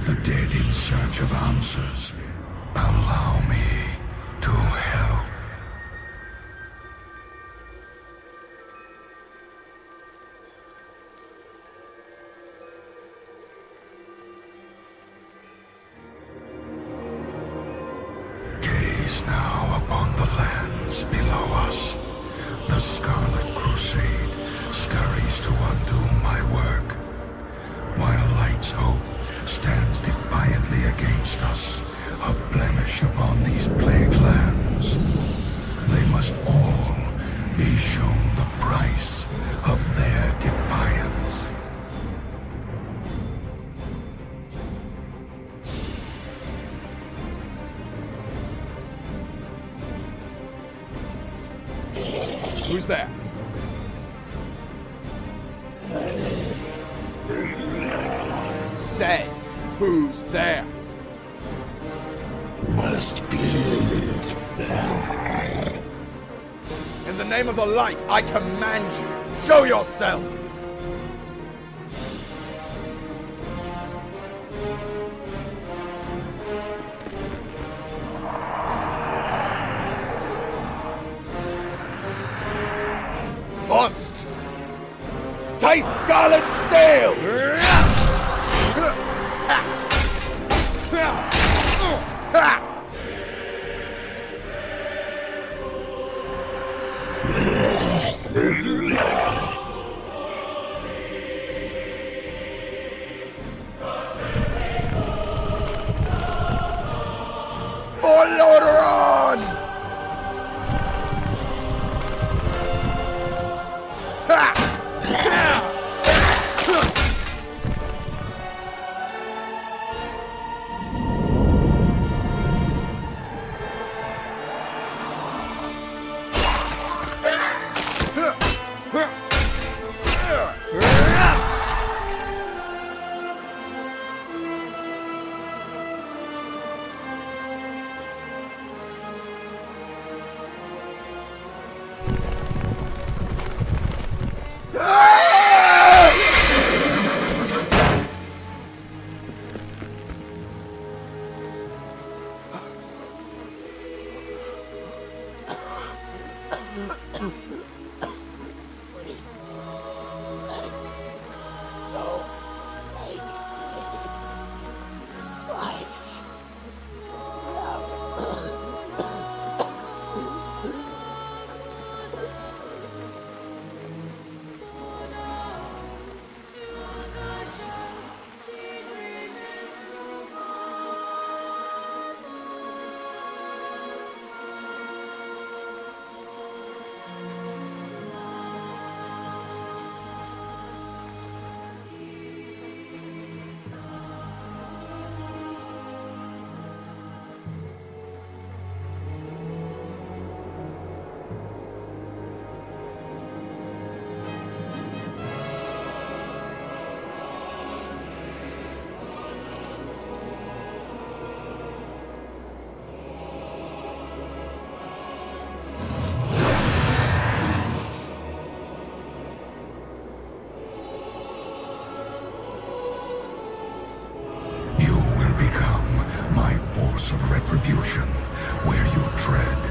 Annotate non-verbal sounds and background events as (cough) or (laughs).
of the dead in search of answers. Allow me to help. Gaze now upon the lands below us. The Scarlet Crusade a blemish upon these plague lands. They must all be shown the price of their defiance. Who's there? Said, who's there? Must. In the name of the light, I command you, show yourself! Monsters! Taste scarlet steel! Olor Lordaeron! (laughs) Ha! Force of retribution, where you tread